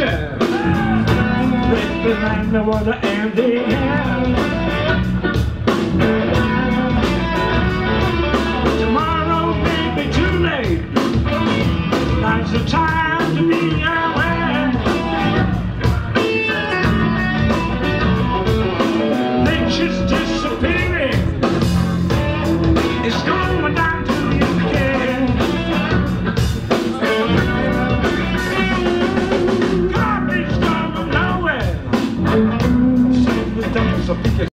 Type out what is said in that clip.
picture Right behind the water and the air Tomorrow may be too late. Now's the time. of tickets.